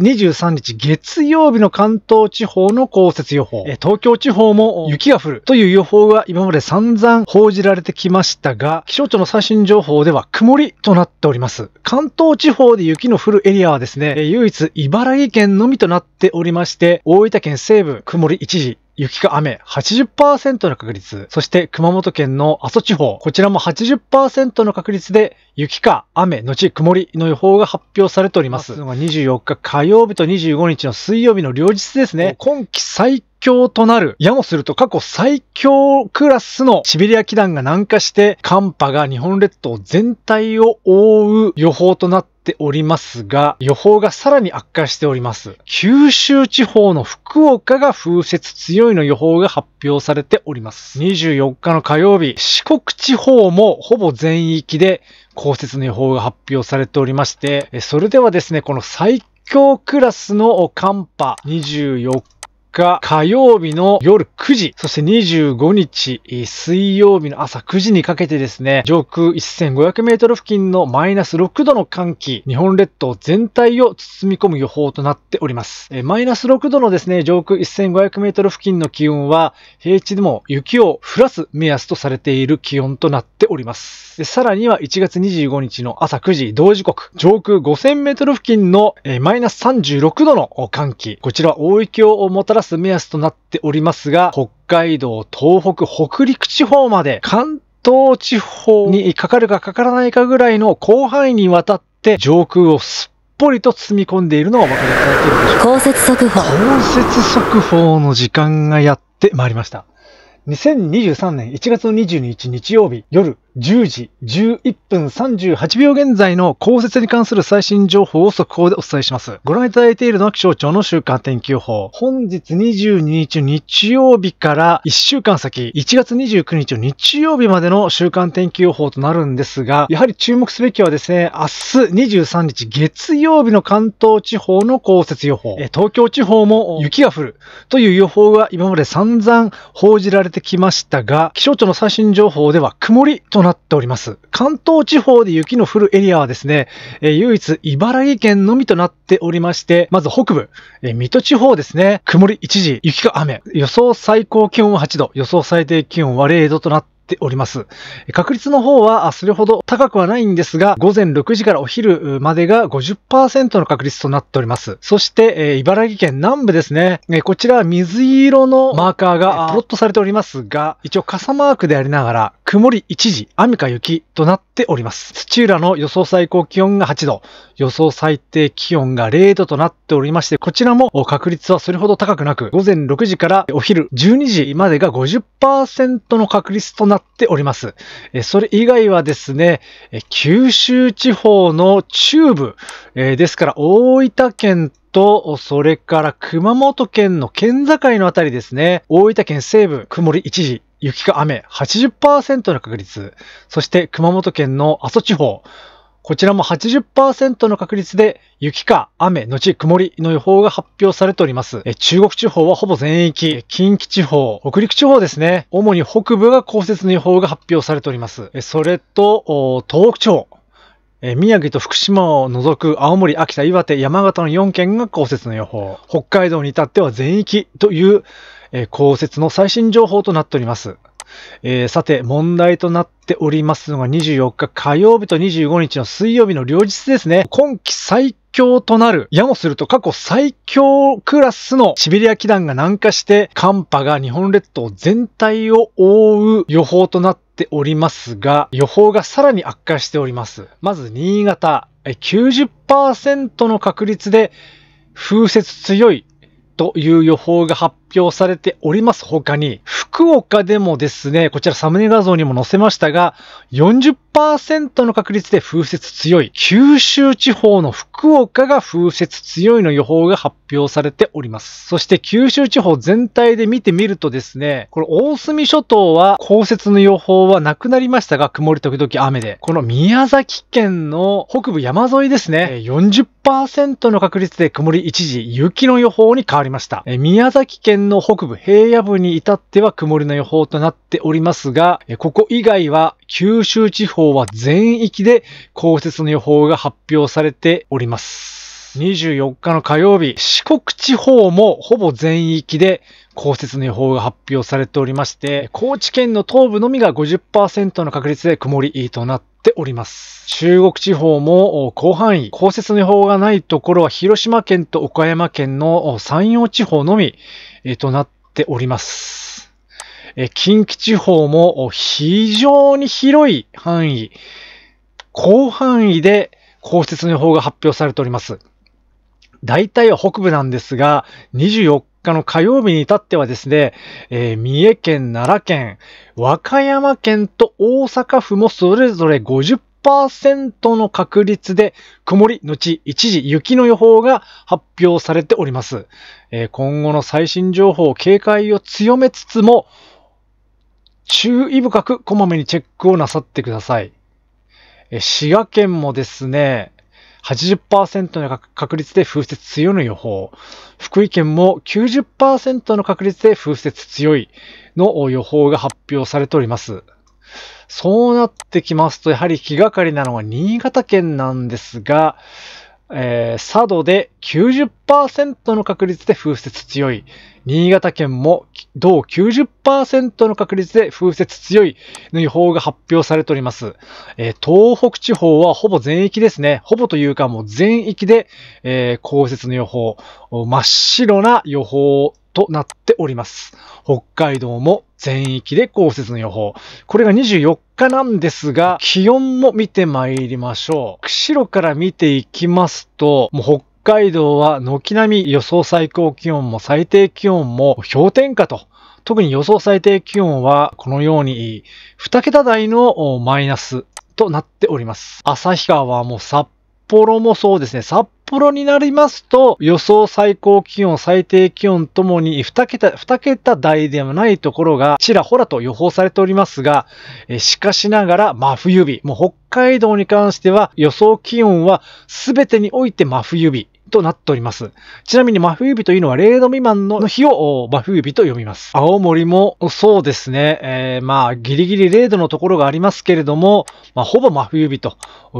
23日月曜日の関東地方の降雪予報。東京地方も雪が降るという予報が今まで散々報じられてきましたが、気象庁の最新情報では曇りとなっております。関東地方で雪の降るエリアはですね、唯一茨城県のみとなっておりまして、大分県西部曇り一時、雪か雨80%の確率。そして熊本県の阿蘇地方、こちらも80%の確率で雪か雨後曇りの予報が発表されております。24日火曜日と25日の水曜日の両日ですね。今季最強となる、やもすると過去最強クラスのシベリア気団が南下して寒波が日本列島全体を覆う予報となってておりますが、予報がさらに悪化しております。九州地方の福岡が風雪強いの予報が発表されております。24日の火曜日、四国地方もほぼ全域で降雪の予報が発表されておりまして、それではですね、この最強クラスの寒波24日火曜日の夜9時、そして25日水曜日の朝9時にかけてですね、上空1500メートル付近のマイナス6度の寒気、日本列島全体を包み込む予報となっております。マイナス6度のですね、上空1500メートル付近の気温は、平地でも雪を降らす目安とされている気温となっております。さらには1月25日の朝9時同時刻、上空5000メートル付近のマイナス36度の寒気、こちら大雪をもたらす目安となっておりますが、北海道、東北、北陸地方まで関東地方にかかるかかからないかぐらいの広範囲にわたって上空をすっぽりと包み込んでいるのがお分かりいただけるでしょうか。降雪速報。降雪速報の時間がやってまいりました。2023年1月の22日日曜日夜10時11分38秒現在の降雪に関する最新情報を速報でお伝えします。ご覧いただいているのは気象庁の週間天気予報。本日22日日曜日から1週間先、1月29日日曜日までの週間天気予報となるんですが、やはり注目すべきはですね、明日23日月曜日の関東地方の降雪予報。東京地方も雪が降るという予報が今まで散々報じられてきましたが、気象庁の最新情報では曇りとなっております。関東地方で雪の降るエリアはですね、えー、唯一茨城県のみとなっておりまして、まず北部、えー、水戸地方ですね、曇り一時、雪か雨、予想最高気温は8度、予想最低気温は0度となってております。確率の方はそれほど高くはないんですが、午前6時からお昼までが50%の確率となっております。そして、えー、茨城県南部ですね、えー、こちらは水色のマーカーがプロットされておりますが、一応傘マークでありながら、曇り一時、雨か雪となっております。土浦の予想最高気温が8度、予想最低気温が0度となっておりまして、こちらも確率はそれほど高くなく、午前6時からお昼12時までが50%の確率となっております。それ以外はですね、九州地方の中部、ですから大分県と、それから熊本県の県境のあたりですね。大分県西部、曇り一時、雪か雨80%の確率。そして熊本県の阿蘇地方。こちらも80%の確率で雪か雨後曇りの予報が発表されております。中国地方はほぼ全域、近畿地方、北陸地方ですね。主に北部が降雪の予報が発表されております。それと、東北地方。宮城と福島を除く青森、秋田、岩手、山形の4県が降雪の予報。北海道に至っては全域というえ降雪の最新情報となっております。えー、さて、問題となっておりますのが24日火曜日と25日の水曜日の両日ですね。今季最強となる、やもすると過去最強クラスのシベリア気団が南下して寒波が日本列島全体を覆う予報となっておりますが、予報がさらに悪化しております。まず新潟、90%の確率で風雪強いという予報が発表されております他に、福岡でもですね、こちらサムネ画像にも載せましたが、40%の確率で風雪強い。九州地方の福岡が風雪強いの予報が発表されております。そして九州地方全体で見てみるとですね、これ大隅諸島は降雪の予報はなくなりましたが、曇り時々雨で。この宮崎県の北部山沿いですね、40%の確率で曇り一時雪の予報に変わりました。宮崎県の北部、平野部に至っては曇りの予報となっておりますが、ここ以外は九州地方は全域で降雪の予報が発表されております。。24日の火曜日、四国地方もほぼ全域で降雪の予報が発表されておりまして、高知県の東部のみが50%の確率で曇りとなっております。中国地方も広範囲、降雪の予報がないところは広島県と岡山県の山陽地方のみえとなっております。え近畿地方も非常に広い範囲、広範囲で降雪の予報が発表されております。大体は北部なんですが、24日の火曜日に至ってはですね、えー、三重県、奈良県、和歌山県と大阪府もそれぞれ50 10%の確率で曇りのち一時雪の予報が発表されております。えー、今後の最新情報、警戒を強めつつも、注意深くこまめにチェックをなさってください。え滋賀県もですね、80%の確率で風雪強いの予報。福井県も90%の確率で風雪強いの予報が発表されております。そうなってきますと、やはり気がかりなのは新潟県なんですが、えー、佐渡で90%の確率で風雪強い。新潟県も同90%の確率で風雪強いの予報が発表されております。えー、東北地方はほぼ全域ですね。ほぼというかもう全域で、えー、降雪の予報、真っ白な予報となっております。北海道も全域で降雪の予報。これが24日なんですが、気温も見てまいりましょう。釧路から見ていきますと、もう北海道は軒並み予想最高気温も最低気温も氷点下と、特に予想最低気温はこのように2桁台のマイナスとなっております。旭川はもう札幌もそうですね。札幌になりますと、予想最高気温、最低気温ともに2桁、2桁台ではないところがちらほらと予報されておりますが、えしかしながら真冬日、もう北海道に関しては予想気温は全てにおいて真冬日。となっております。ちなみに真冬日というのは0度未満の日を真冬日と読みます。青森もそうですね、えー、まあギリギリ0度のところがありますけれども、まあ、ほぼ真冬日と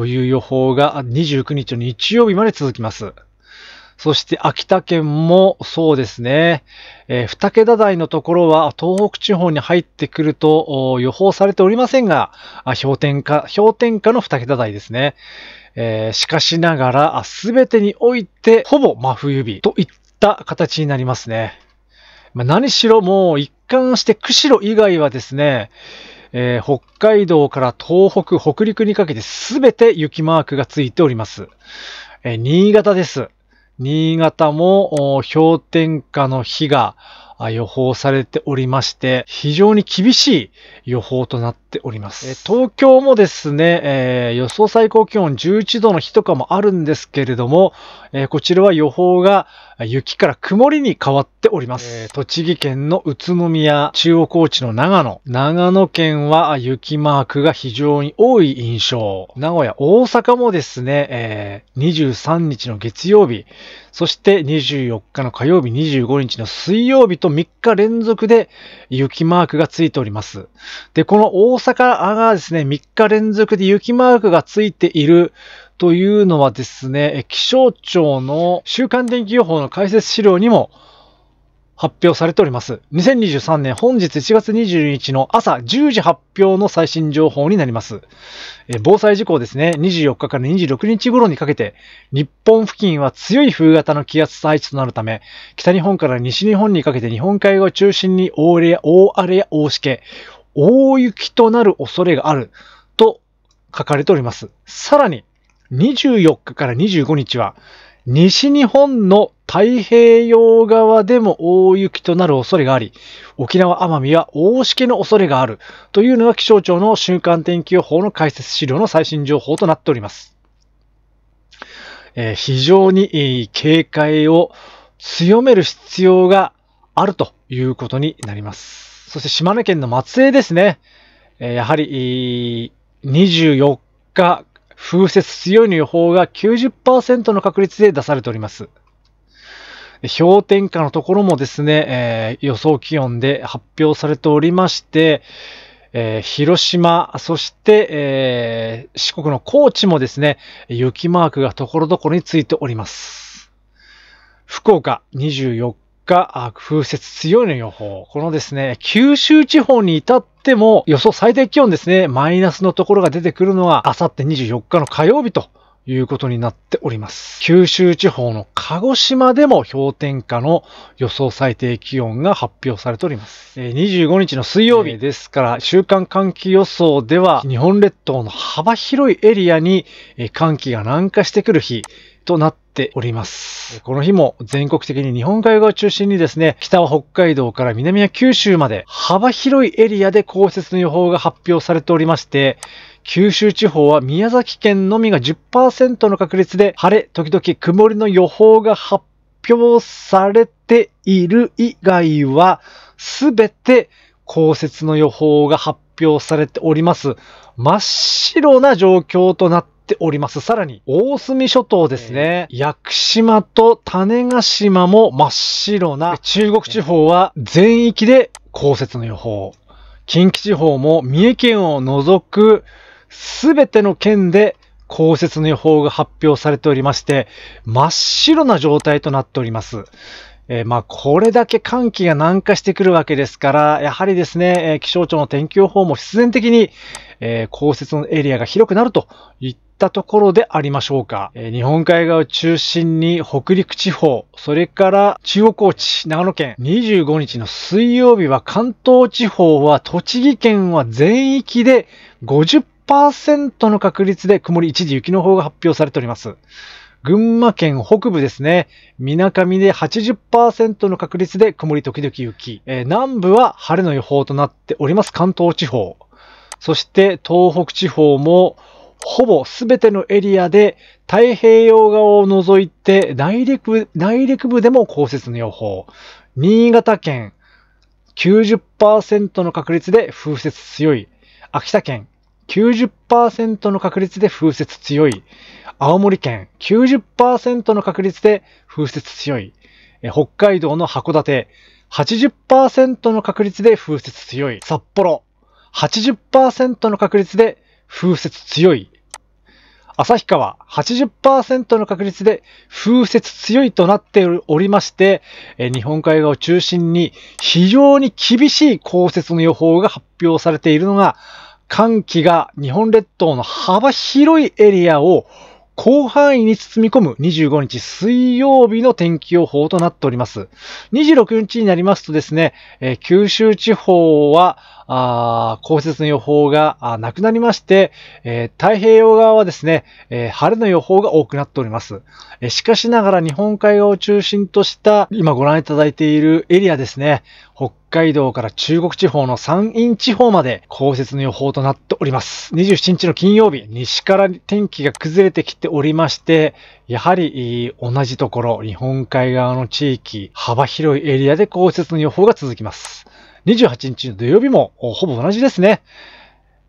いう予報が29日の日曜日まで続きます。そして秋田県もそうですね、えー、2桁台のところは東北地方に入ってくると予報されておりませんが、氷点下、氷点下の2桁台ですね。えー、しかしながら、すべてにおいて、ほぼ真冬日といった形になりますね。まあ、何しろもう一貫して釧路以外はですね、えー、北海道から東北、北陸にかけてすべて雪マークがついております。えー、新潟です。新潟も氷点下の日が予報されておりまして、非常に厳しい予報となっております。東京もですね、えー、予想最高気温11度の日とかもあるんですけれども、えー、こちらは予報が雪から曇りに変わっております。えー、栃木県の宇都宮、中央高地の長野、長野県は雪マークが非常に多い印象。名古屋、大阪もですね、えー、23日の月曜日、そして24日の火曜日、25日の水曜日と3日連続で雪マークがついております。で、この大阪がですね、3日連続で雪マークがついているというのはですね、気象庁の週間天気予報の解説資料にも発表されております。2023年本日1月22日の朝10時発表の最新情報になります。え防災事項ですね、24日から26日頃にかけて、日本付近は強い冬型の気圧配置となるため、北日本から西日本にかけて日本海側を中心に大荒れや大荒れや大しけ、大雪となる恐れがあると書かれております。さらに、24日から25日は、西日本の太平洋側でも大雪となる恐れがあり、沖縄奄美は大しけの恐れがあるというのが気象庁の週間天気予報の解説資料の最新情報となっております。えー、非常に警戒を強める必要があるということになります。そして島根県の松江ですね。えー、やはり24日風雪強いの予報が90%の確率で出されております。氷点下のところもですね、えー、予想気温で発表されておりまして、えー、広島、そして、えー、四国の高知もですね、雪マークがところどころについております。福岡24日、風雪強いの予報。このですね、九州地方に至っても予想最低気温ですね、マイナスのところが出てくるのは、あさって24日の火曜日ということになっております。九州地方の鹿児島でも氷点下の予想最低気温が発表されております。25日の水曜日ですから、週間寒気予想では、日本列島の幅広いエリアに寒気が南下してくる日となってております。この日も全国的に日本海側を中心にですね、北は北海道から南は九州まで幅広いエリアで降雪の予報が発表されておりまして、九州地方は宮崎県のみが10%の確率で晴れ、時々曇りの予報が発表されている以外は、すべて降雪の予報が発表されております。真っ白な状況となってっております。さらに、大隅諸島ですね。屋久島と種子島も真っ白な、中国地方は全域で降雪の予報。近畿地方も三重県を除くすべての県で降雪の予報が発表されておりまして、真っ白な状態となっております。えー、まあ、これだけ寒気が南下してくるわけですから、やはりですね、えー、気象庁の天気予報も必然的に、えー、降雪のエリアが広くなるといっったところでありましょうか。え日本海側を中心に北陸地方、それから中国高地、長野県、25日の水曜日は関東地方は栃木県は全域で50%の確率で曇り一時雪の方が発表されております。群馬県北部ですね。みなかみで80%の確率で曇り時々雪。えー、南部は晴れの予報となっております。関東地方。そして東北地方もほぼすべてのエリアで太平洋側を除いて内陸部、内陸部でも降雪の予報。新潟県90%の確率で風雪強い。秋田県90%の確率で風雪強い。青森県90%の確率で風雪強い。北海道の函館80%の確率で風雪強い。札幌80%の確率で風雪強い。旭川80%の確率で風雪強いとなっておりまして、日本海側を中心に非常に厳しい降雪の予報が発表されているのが、寒気が日本列島の幅広いエリアを広範囲に包み込む25日水曜日の天気予報となっております。26日になりますとですね、え、九州地方は、あ降雪の予報がなくなりまして、えー、太平洋側はですね、えー、晴れの予報が多くなっております。えー、しかしながら日本海側を中心とした今ご覧いただいているエリアですね、北海道から中国地方の山陰地方まで降雪の予報となっております。27日の金曜日、西から天気が崩れてきておりまして、やはり同じところ、日本海側の地域、幅広いエリアで降雪の予報が続きます。28日の土曜日もほぼ同じですね。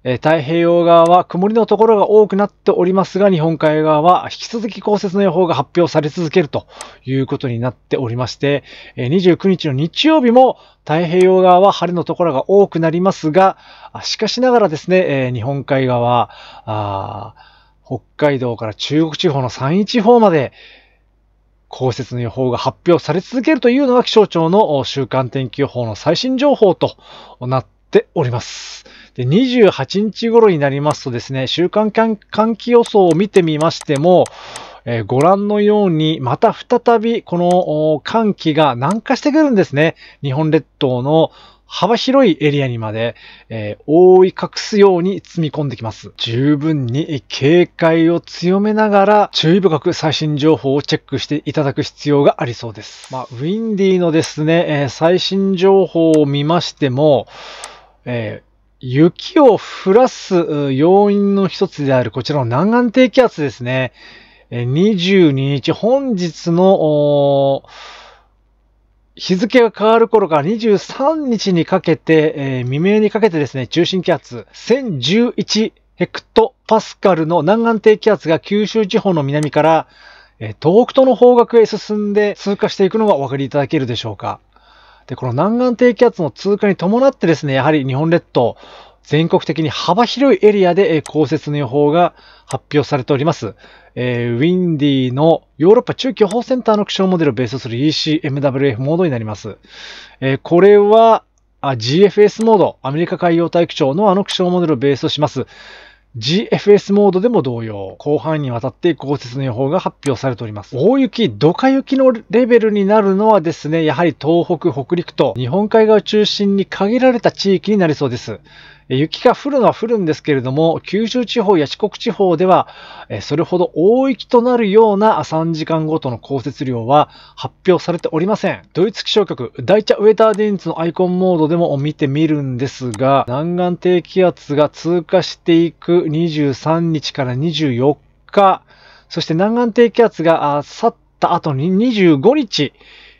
太平洋側は曇りのところが多くなっておりますが、日本海側は引き続き降雪の予報が発表され続けるということになっておりまして、29日の日曜日も太平洋側は晴れのところが多くなりますが、しかしながらですね、日本海側、北海道から中国地方の山陰地方まで、降雪の予報が発表され続けるというのが気象庁の週間天気予報の最新情報となっております。で、28日頃になりますとですね、週間寒気予想を見てみましても、えー、ご覧のように、また再びこの寒気が南下してくるんですね。日本列島の幅広いエリアにまで、えー、覆い隠すように積み込んできます。十分に警戒を強めながら注意深く最新情報をチェックしていただく必要がありそうです。まあ、ウィンディのですね、えー、最新情報を見ましても、えー雪を降らす要因の一つであるこちらの南岸低気圧ですね。22日、本日の日付が変わる頃から23日にかけて、えー、未明にかけてですね、中心気圧1011ヘクトパスカルの南岸低気圧が九州地方の南から、えー、東北東の方角へ進んで通過していくのがお分かりいただけるでしょうか。で、この南岸低気圧の通過に伴ってですね、やはり日本列島、全国的に幅広いエリアで降雪の予報が発表されております。えー、ウィンディのヨーロッパ中期予報センターの気象モデルをベースとする ECMWF モードになります。えー、これはあ、GFS モード、アメリカ海洋大気庁のあの気象モデルをベースとします。GFS モードでも同様、広範囲にわたって降雪の予報が発表されております。大雪、ドカ雪のレベルになるのはですね、やはり東北、北陸と日本海側を中心に限られた地域になりそうです。雪が降るのは降るんですけれども、九州地方や四国地方では、それほど大雪となるような3時間ごとの降雪量は発表されておりません。ドイツ気象局、ダイチャ・ウェーターデンツのアイコンモードでも見てみるんですが、南岸低気圧が通過していく23日から24日、そして南岸低気圧が去った後に25日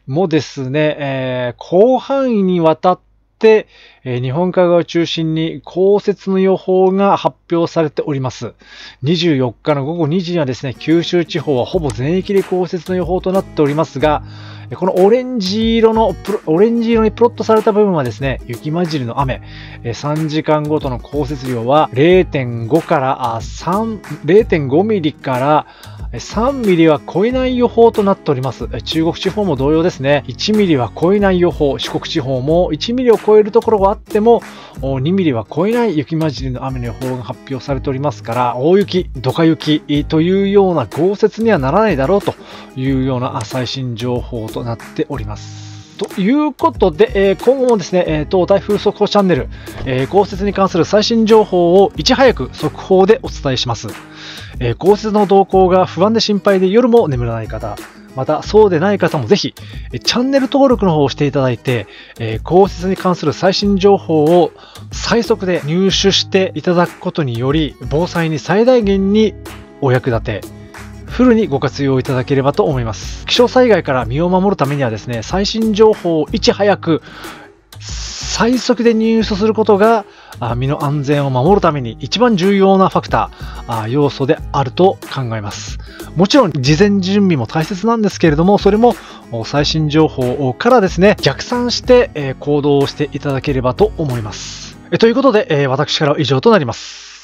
もですね、えー、広範囲にわたって、え日本海側を中心に降雪の予報が発表されております。24日の午後2時にはですね、九州地方はほぼ全域で降雪の予報となっておりますが、このオレンジ色の、オレンジ色にプロットされた部分はですね、雪混じりの雨、3時間ごとの降雪量は0.5から3、0.5ミリから3ミリは超えない予報となっております。中国地方も同様ですね。1ミリは超えない予報。四国地方も1ミリを超えるところがあっても、2ミリは超えない雪混じりの雨の予報が発表されておりますから、大雪、ドカ雪というような豪雪にはならないだろうというような最新情報となっております。ということで、えー、今後もですね、えー、当台風速報チャンネル、えー、降雪に関する最新情報をいち早く速報でお伝えします。えー、降雪の動向が不安で心配で夜も眠らない方、またそうでない方もぜひ、チャンネル登録の方をしていただいて、えー、降雪に関する最新情報を最速で入手していただくことにより、防災に最大限にお役立て、フルにご活用いただければと思います。気象災害から身を守るためにはですね、最新情報をいち早く最速で入手することが身の安全を守るために一番重要なファクター、要素であると考えます。もちろん事前準備も大切なんですけれども、それも最新情報からですね、逆算して行動をしていただければと思います。ということで、私からは以上となります。